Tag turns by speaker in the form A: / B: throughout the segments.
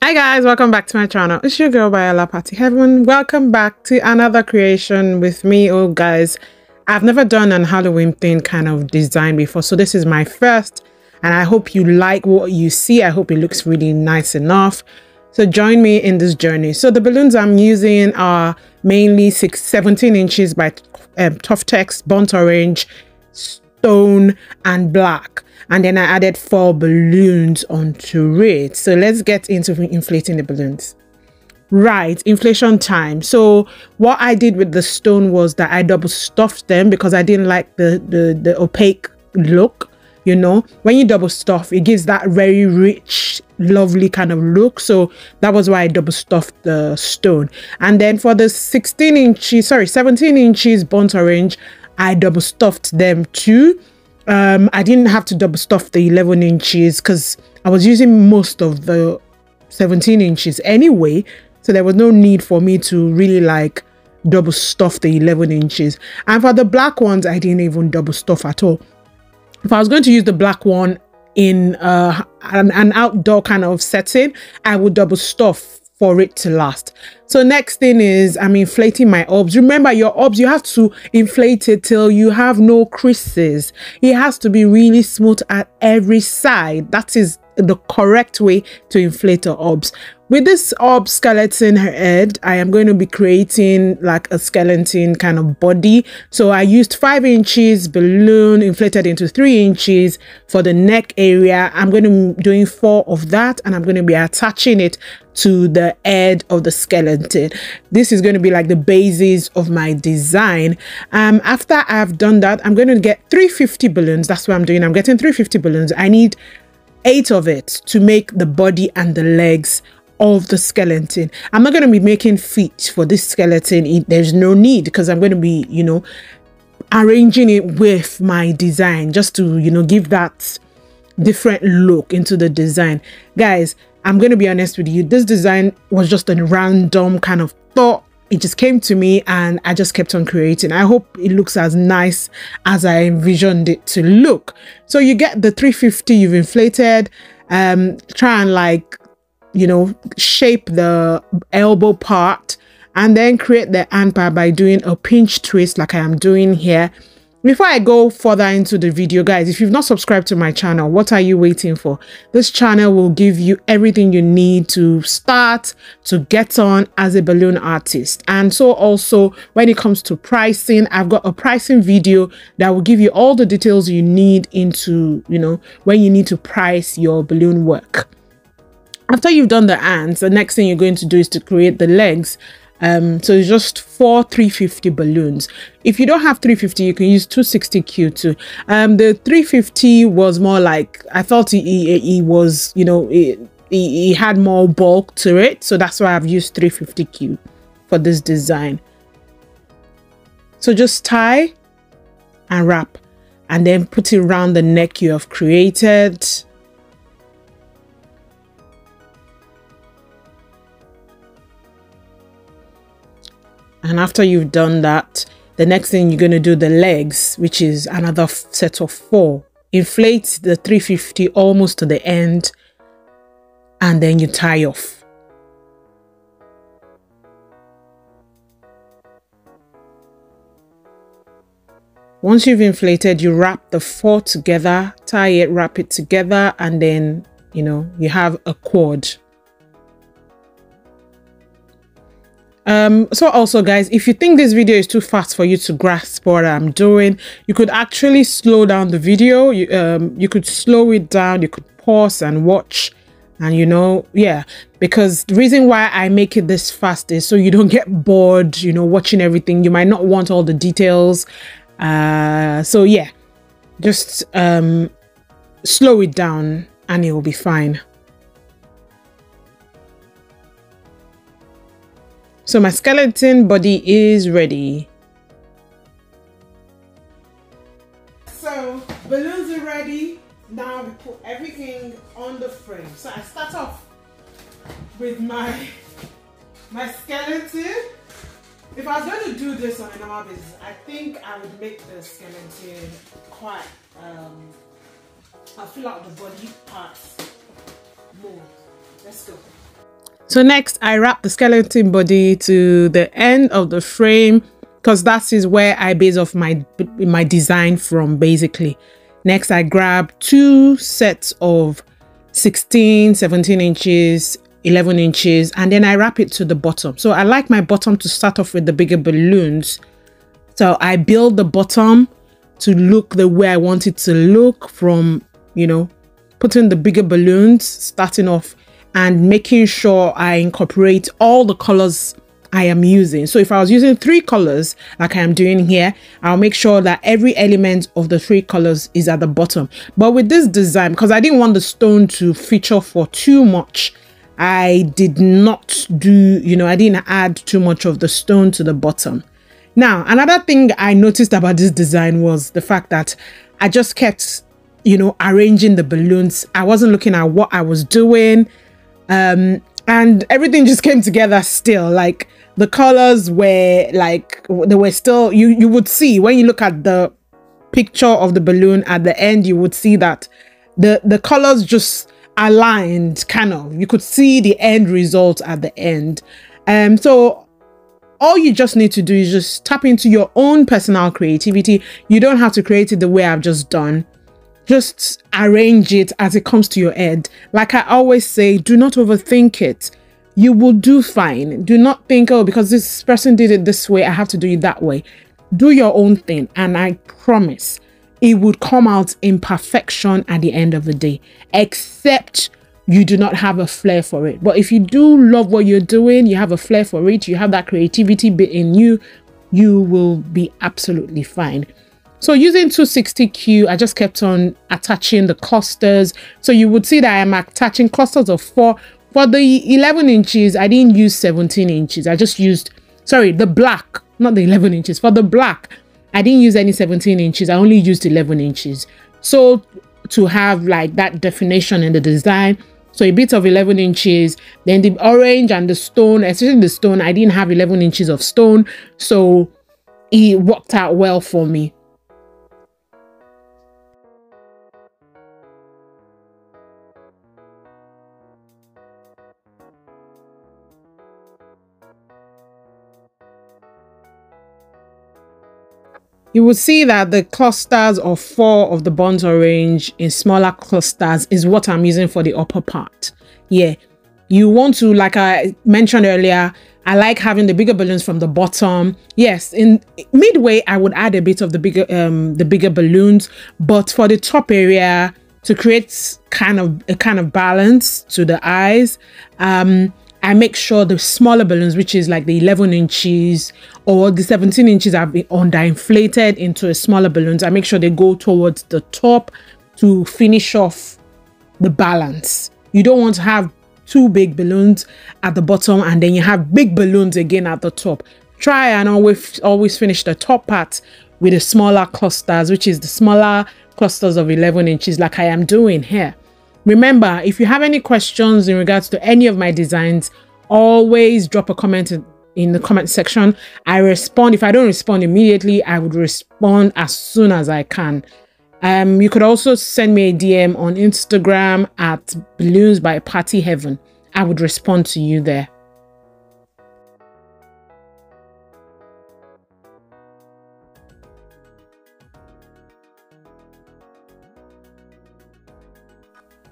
A: Hi guys, welcome back to my channel. It's your girl Byola Party Heaven. Welcome back to another creation with me. Oh guys, I've never done an Halloween thing kind of design before, so this is my first and I hope you like what you see. I hope it looks really nice enough. So join me in this journey. So the balloons I'm using are mainly six, 17 inches by um, Tuftex, burnt orange, stone and black and then I added four balloons onto it. So let's get into inflating the balloons. Right, inflation time. So what I did with the stone was that I double stuffed them because I didn't like the, the, the opaque look. You know, when you double stuff, it gives that very rich, lovely kind of look. So that was why I double stuffed the stone. And then for the 16 inches, sorry, 17 inches burnt orange, I double stuffed them too um, I didn't have to double stuff the 11 inches because I was using most of the 17 inches anyway. So there was no need for me to really like double stuff the 11 inches. And for the black ones, I didn't even double stuff at all. If I was going to use the black one in uh, an, an outdoor kind of setting, I would double stuff for it to last. So next thing is I'm inflating my orbs. Remember your orbs, you have to inflate it till you have no creases. It has to be really smooth at every side. That is the correct way to inflate the orbs. With this orb skeleton head, I am going to be creating like a skeleton kind of body. So I used five inches balloon inflated into three inches for the neck area. I'm going to be doing four of that and I'm going to be attaching it to the head of the skeleton. This is going to be like the basis of my design. Um, after I've done that, I'm going to get 350 balloons. That's what I'm doing. I'm getting 350 balloons. I need eight of it to make the body and the legs of the skeleton. I'm not going to be making feet for this skeleton. there's no need because I'm going to be, you know, arranging it with my design just to, you know, give that different look into the design. Guys, I'm going to be honest with you. This design was just a random kind of thought. It just came to me and I just kept on creating. I hope it looks as nice as I envisioned it to look. So you get the 350 you've inflated. Um, try and like you know, shape the elbow part and then create the hand part by doing a pinch twist like I am doing here. Before I go further into the video, guys, if you've not subscribed to my channel, what are you waiting for? This channel will give you everything you need to start, to get on as a balloon artist. And so also when it comes to pricing, I've got a pricing video that will give you all the details you need into, you know, when you need to price your balloon work after you've done the hands the next thing you're going to do is to create the legs um so it's just four 350 balloons. If you don't have 350 you can use 260 q2 um the 350 was more like i thought he, was you know it, he, he had more bulk to it. So that's why i've used 350q for this design. So just tie and wrap and then put it around the neck you have created and after you've done that the next thing you're going to do the legs which is another set of four. Inflate the 350 almost to the end and then you tie off. Once you've inflated you wrap the four together tie it wrap it together and then you know you have a quad um so also guys if you think this video is too fast for you to grasp what i'm doing you could actually slow down the video. You um you could slow it down. You could pause and watch. And you know yeah because the reason why i make it this fast is so you don't get bored you know watching everything. You might not want all the details. Uh so yeah just um slow it down and it will be fine So my skeleton body is ready. So balloons are ready. Now we put everything on the frame. So I start off with my my skeleton. If I was going to do this on a normal basis, I think I would make the skeleton quite, um, I'll fill out the body parts more. let's go. So next I wrap the skeleton body to the end of the frame because that is where I base off my my design from basically. Next I grab two sets of 16, 17 inches 11 inches and then I wrap it to the bottom. So I like my bottom to start off with the bigger balloons. So I build the bottom to look the way I want it to look from, you know, putting the bigger balloons, starting off and making sure I incorporate all the colors I am using. So if I was using three colors like I am doing here, I'll make sure that every element of the three colors is at the bottom. But with this design, because I didn't want the stone to feature for too much, I did not do, you know, I didn't add too much of the stone to the bottom. Now, another thing I noticed about this design was the fact that I just kept, you know, arranging the balloons. I wasn't looking at what I was doing. Um, and everything just came together still. Like the colors were like, they were still, you, you would see when you look at the picture of the balloon at the end, you would see that the, the colors just aligned kind of. You could see the end result at the end. Um so all you just need to do is just tap into your own personal creativity. You don't have to create it the way i've just done just arrange it as it comes to your head. Like i always say do not overthink it. You will do fine. Do not think oh because this person did it this way i have to do it that way. Do your own thing and i promise it would come out in perfection at the end of the day, except you do not have a flair for it. But if you do love what you're doing, you have a flair for it, you have that creativity bit in you, you will be absolutely fine. So using 260Q, I just kept on attaching the clusters. So you would see that I'm attaching clusters of four. For the 11 inches, I didn't use 17 inches. I just used, sorry, the black, not the 11 inches. For the black, I didn't use any 17 inches. I only used 11 inches. So to have like that definition in the design, so a bit of 11 inches, then the orange and the stone, especially the stone, I didn't have 11 inches of stone. So it worked out well for me. You will see that the clusters of four of the burnt orange in smaller clusters is what I'm using for the upper part. Yeah, you want to, like I mentioned earlier, I like having the bigger balloons from the bottom. Yes, in midway, I would add a bit of the bigger, um, the bigger balloons, but for the top area, to create kind of a kind of balance to the eyes, um, I make sure the smaller balloons, which is like the 11 inches or the 17 inches have been underinflated into a smaller balloons. I make sure they go towards the top to finish off the balance. You don't want to have two big balloons at the bottom and then you have big balloons again at the top. Try and always, always finish the top part with the smaller clusters, which is the smaller clusters of 11 inches like I am doing here. Remember, if you have any questions in regards to any of my designs, always drop a comment in the comment section. I respond. If I don't respond immediately, I would respond as soon as I can. Um, you could also send me a DM on Instagram at Balloons by Party Heaven. I would respond to you there.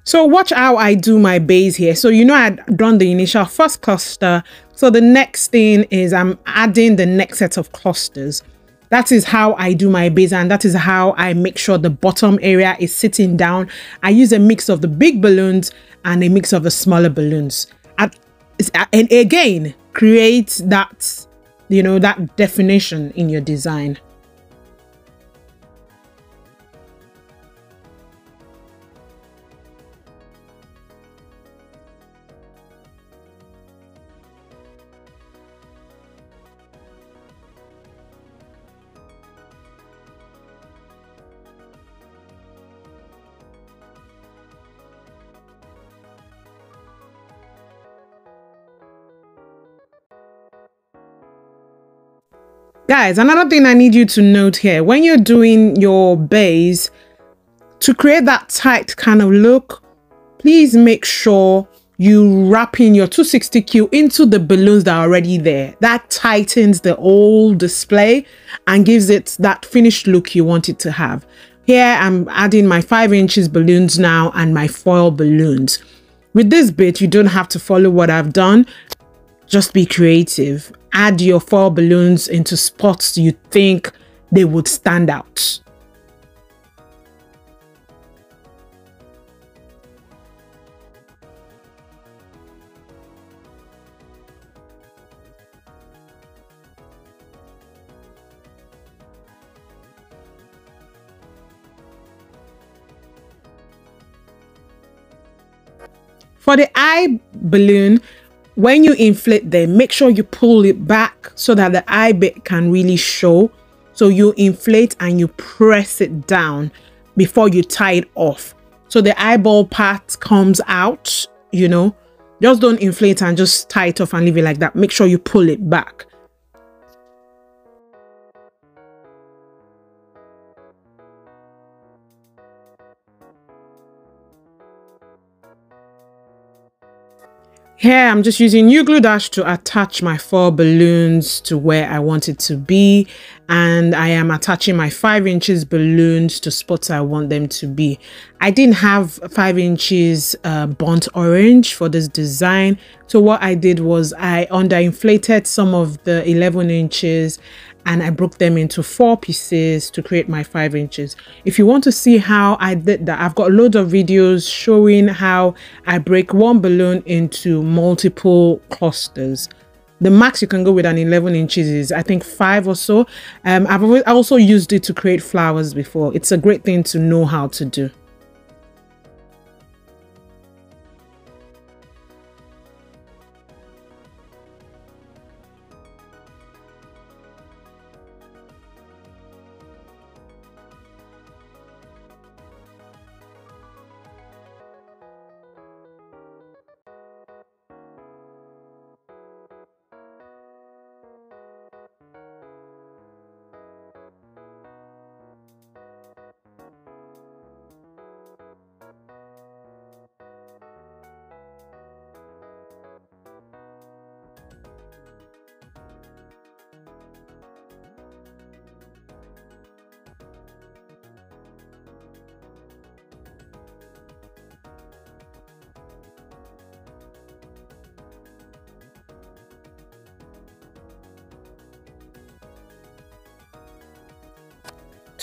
A: So watch how I do my base here. So you know I had done the initial first cluster. So the next thing is I'm adding the next set of clusters. That is how I do my base and that is how I make sure the bottom area is sitting down. I use a mix of the big balloons and a mix of the smaller balloons. Uh, and again, create that, you know, that definition in your design. Guys, another thing I need you to note here, when you're doing your base, to create that tight kind of look, please make sure you wrap in your 260Q into the balloons that are already there. That tightens the whole display and gives it that finished look you want it to have. Here I'm adding my 5 inches balloons now and my foil balloons. With this bit, you don't have to follow what I've done. Just be creative. Add your foil balloons into spots you think they would stand out. For the eye balloon, when you inflate them, make sure you pull it back so that the eye bit can really show. So you inflate and you press it down before you tie it off. So the eyeball part comes out, you know. Just don't inflate and just tie it off and leave it like that. Make sure you pull it back. Here I'm just using U-Glue Dash to attach my four balloons to where I want it to be and I am attaching my 5 inches balloons to spots I want them to be. I didn't have 5 inches uh, burnt orange for this design so what I did was I underinflated some of the 11 inches and I broke them into four pieces to create my five inches. If you want to see how I did that, I've got loads of videos showing how I break one balloon into multiple clusters. The max you can go with an 11 inches is I think five or so. Um, I've also used it to create flowers before. It's a great thing to know how to do.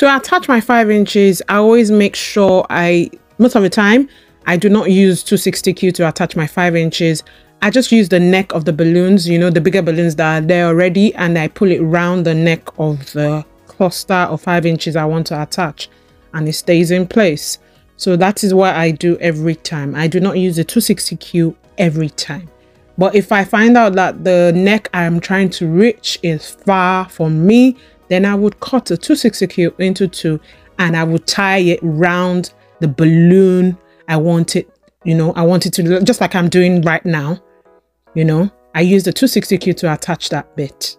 A: To attach my 5 inches, I always make sure I, most of the time, I do not use 260Q to attach my 5 inches. I just use the neck of the balloons, you know, the bigger balloons that are there already, and I pull it round the neck of the cluster of 5 inches I want to attach, and it stays in place. So that is what I do every time. I do not use the 260Q every time. But if I find out that the neck I'm trying to reach is far from me, then I would cut a 260Q into two and I would tie it round the balloon I want it, you know, I want it to just like I'm doing right now. You know, I use the 260Q to attach that bit.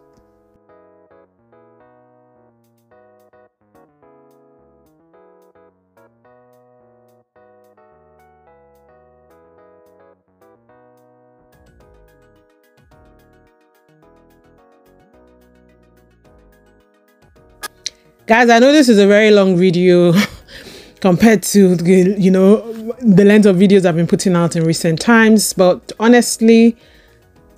A: guys i know this is a very long video compared to you know the length of videos i've been putting out in recent times but honestly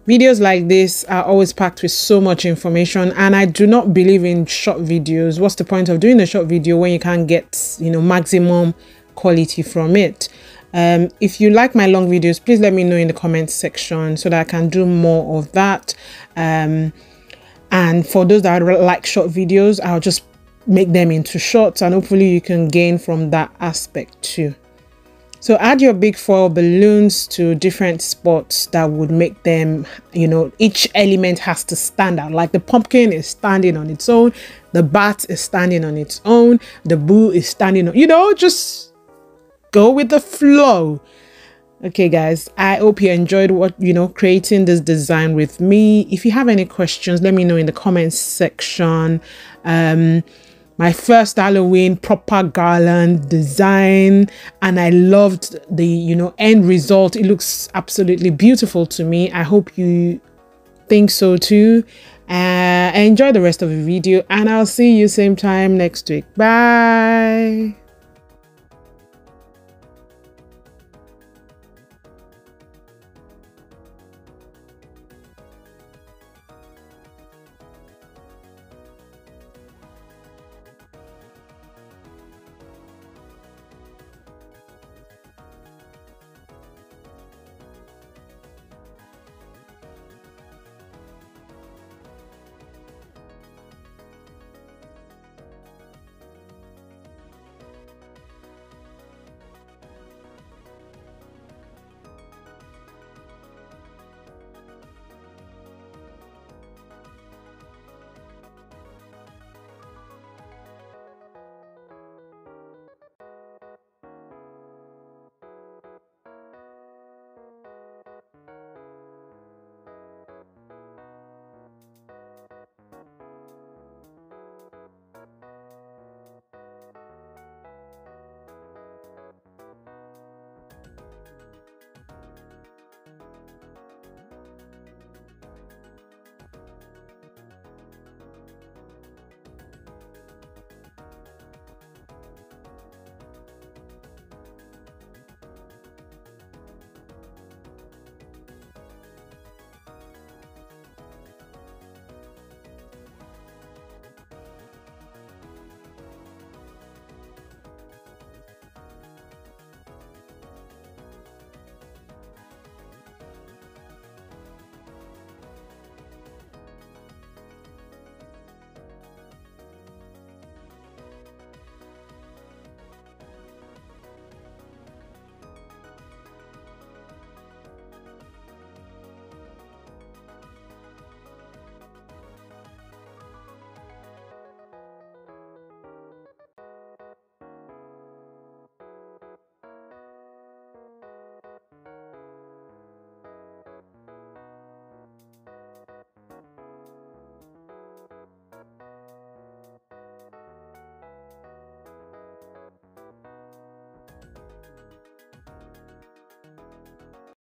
A: videos like this are always packed with so much information and i do not believe in short videos. What's the point of doing a short video when you can't get you know maximum quality from it? Um, if you like my long videos please let me know in the comments section so that i can do more of that. Um, and for those that like short videos i'll just make them into shorts and hopefully you can gain from that aspect too. So add your big foil balloons to different spots that would make them, you know, each element has to stand out. Like the pumpkin is standing on its own, the bat is standing on its own, the boo is standing on, you know, just go with the flow. Okay, guys, I hope you enjoyed what, you know, creating this design with me. If you have any questions, let me know in the comments section. Um, my first Halloween proper garland design and I loved the you know end result. It looks absolutely beautiful to me. I hope you think so too. Uh, enjoy the rest of the video and I'll see you same time next week. Bye